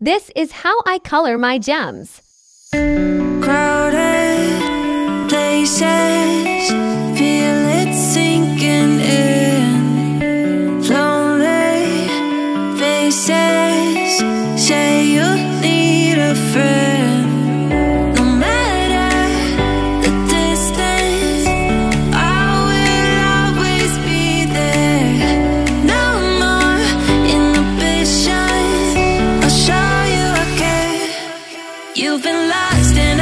This is how I color my gems. You've been lost in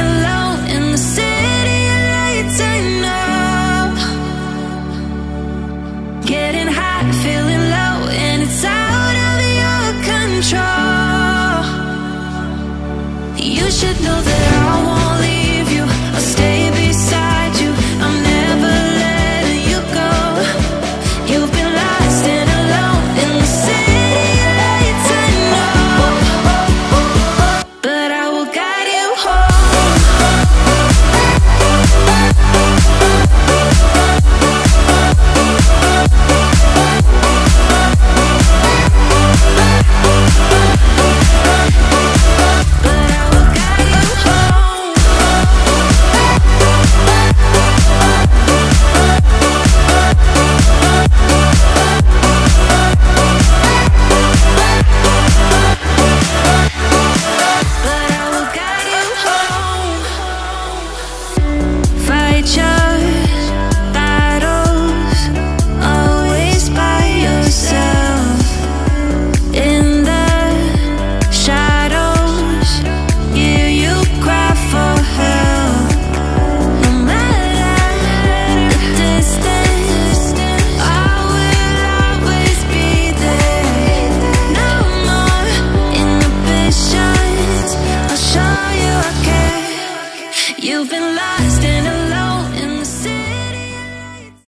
You've been lost in